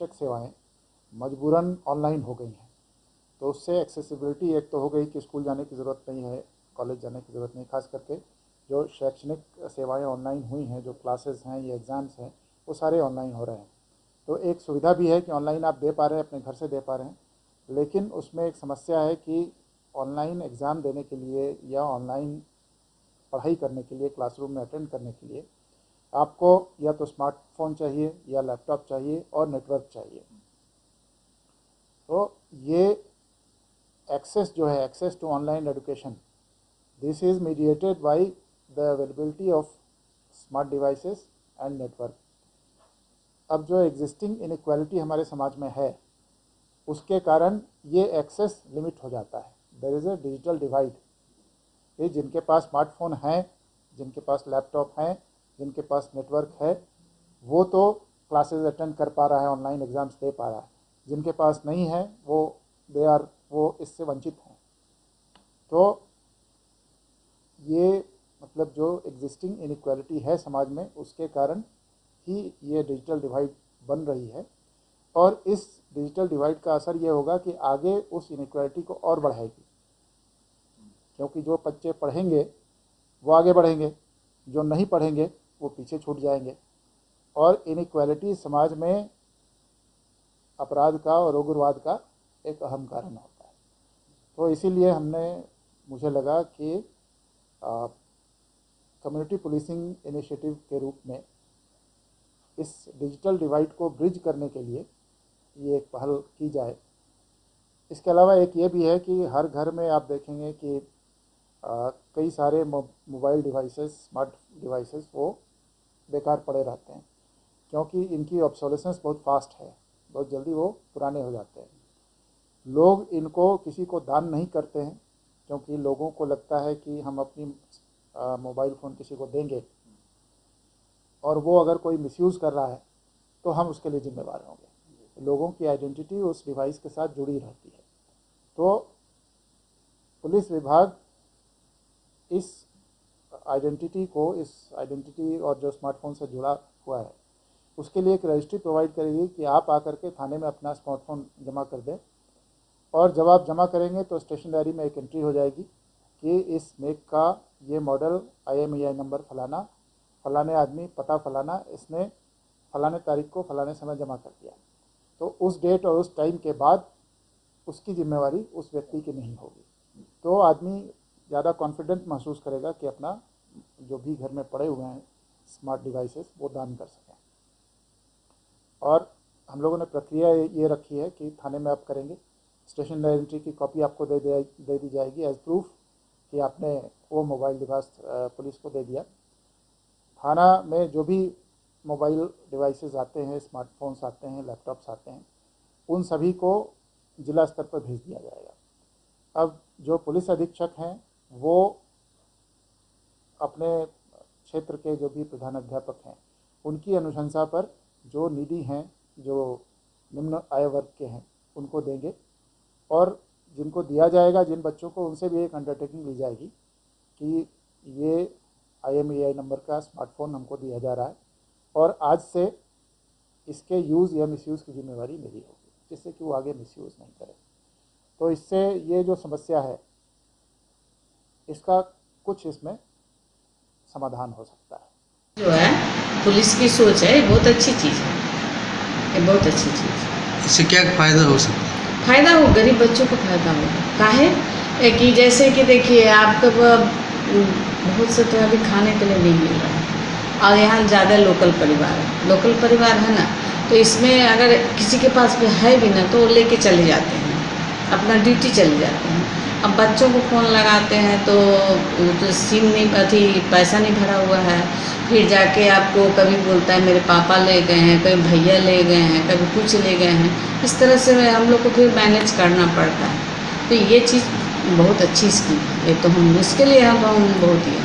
आवश्यक सेवाएँ मजबूरन ऑनलाइन हो गई हैं। तो उससे एक्सेसिबिलिटी एक तो हो गई कि स्कूल जाने की ज़रूरत नहीं है कॉलेज जाने की ज़रूरत नहीं, खास करके जो शैक्षणिक सेवाएँ ऑनलाइन हुई हैं, जो क्लासेस हैं, या एग्ज़ाम्स हैं, वो सारे ऑनलाइन हो रहे हैं। तो एक सुविधा भी है कि ऑनलाइन आप दे पा रहे हैं, अपने घर से दे पा रहे हैं, लेकिन उसमें एक समस्या है कि ऑनलाइन एग्ज़ाम देने के लिए या ऑनलाइन पढ़ाई करने के लिए क्लासरूम में अटेंड करने के लिए आपको या तो स्मार्टफ़ोन चाहिए या लैपटॉप चाहिए और नेटवर्क चाहिए। तो ये एक्सेस जो है access to online education this is mediated by the availability of smart devices and network अब जो एग्जिस्टिंग इनक्वालिटी हमारे समाज में है, उसके कारण ये एक्सेस लिमिट हो जाता है। There is a digital divide ये जिनके पास स्मार्टफ़ोन हैं, जिनके पास लैपटॉप हैं जिनके पास नेटवर्क है, वो तो क्लासेस अटेंड कर पा रहा है ऑनलाइन एग्ज़ाम्स दे पा रहा है। जिनके पास नहीं है, वो दे आर वो इससे वंचित हैं। तो ये मतलब जो एग्जिस्टिंग इनक्वालिटी है समाज में, उसके कारण ही ये डिजिटल डिवाइड बन रही है। और इस डिजिटल डिवाइड का असर ये होगा कि आगे उस इनक्वालिटी को और बढ़ाएगी। क्योंकि जो बच्चे पढ़ेंगे, वो आगे बढ़ेंगे, जो नहीं पढ़ेंगे वो पीछे छूट जाएँगे। और इनक्वालिटी समाज में अपराध का और उग्रवाद का एक अहम कारण होता है। तो इसीलिए हमने मुझे लगा कि कम्युनिटी पुलिसिंग इनिशिएटिव के रूप में इस डिजिटल डिवाइड को ब्रिज करने के लिए ये एक पहल की जाए। इसके अलावा एक ये भी है कि हर घर में आप देखेंगे कि आ, कई सारे मोबाइल डिवाइसेस स्मार्ट डिवाइसेस वो बेकार पड़े रहते हैं, क्योंकि इनकी ऑब्सोलेसेंस बहुत फास्ट है, बहुत जल्दी वो पुराने हो जाते हैं। लोग इनको किसी को दान नहीं करते हैं, क्योंकि लोगों को लगता है कि हम अपनी मोबाइल फ़ोन किसी को देंगे। और वो अगर कोई मिसयूज़ कर रहा है तो हम उसके लिए जिम्मेवार होंगे। लोगों की आइडेंटिटी उस डिवाइस के साथ जुड़ी रहती है। तो पुलिस विभाग इस आइडेंटिटी को इस आइडेंटिटी और जो स्मार्टफ़ोन से जुड़ा हुआ है, उसके लिए एक रजिस्ट्री प्रोवाइड करेगी कि आप आकर के थाने में अपना स्मार्टफ़ोन जमा कर दें। और जब आप जमा करेंगे तो स्टेशन डायरी में एक एंट्री हो जाएगी कि इस मेक का ये model I M E I number फलाना, फलाने आदमी, पता फलाना, इसने फलाने तारीख को फलाने समय जमा कर दिया। तो उस डेट और उस टाइम के बाद उसकी जिम्मेवारी उस व्यक्ति की नहीं होगी। तो आदमी ज़्यादा कॉन्फिडेंट महसूस करेगा कि अपना जो भी घर में पड़े हुए हैं स्मार्ट डिवाइसेस वो दान कर सकें। और हम लोगों ने प्रक्रिया ये रखी है कि थाने में आप करेंगे। स्टेशन एंट्री की कॉपी आपको दे दे दी जाएगी एज प्रूफ कि आपने वो मोबाइल डिवाइस पुलिस को दे दिया। थाना में जो भी मोबाइल डिवाइसेस आते हैं स्मार्टफोन्स आते हैं लैपटॉप्स आते हैं, उन सभी को जिला स्तर पर भेज दिया जाएगा। अब जो पुलिस अधीक्षक हैं, वो अपने क्षेत्र के जो भी प्रधान अध्यापक हैं, उनकी अनुशंसा पर जो निधि हैं, जो निम्न आय वर्ग के हैं, उनको देंगे। और जिनको दिया जाएगा, जिन बच्चों को, उनसे भी एक अंडरटेकिंग ली जाएगी कि ये आई नंबर का स्मार्टफ़ोन हमको दिया जा रहा है और आज से इसके यूज़ या मिसयूज़ की जिम्मेवारी मेरी होगी, जिससे कि वो आगे मिसयूज़ नहीं करे। तो इससे ये जो समस्या है, इसका कुछ इसमें समाधान हो सकता है। जो है पुलिस की सोच है ये बहुत अच्छी चीज़ है। ये बहुत अच्छी चीज़ है। इससे क्या फ़ायदा हो सकता है? फ़ायदा हो गरीब बच्चों को फ़ायदा होगा काहे? कि जैसे कि देखिए आपको बहुत से तो अभी खाने के लिए नहीं मिल रहा है। और यहाँ ज़्यादा लोकल परिवार है। लोकल परिवार है ना तो इसमें अगर किसी के पास भी है भी ना तो वो लेके चले जाते हैं। अपना ड्यूटी चले जाते हैं। अब बच्चों को फ़ोन लगाते हैं तो तो सिम नहीं, अथी पैसा नहीं भरा हुआ है। फिर जाके आपको कभी बोलता है, मेरे पापा ले गए हैं, कभी भैया ले गए हैं, कभी कुछ ले गए हैं। इस तरह से हम लोग को फिर मैनेज करना पड़ता है। तो ये चीज़ बहुत अच्छी स्कीम है। ये तो हम, इसके लिए हम बहुत ही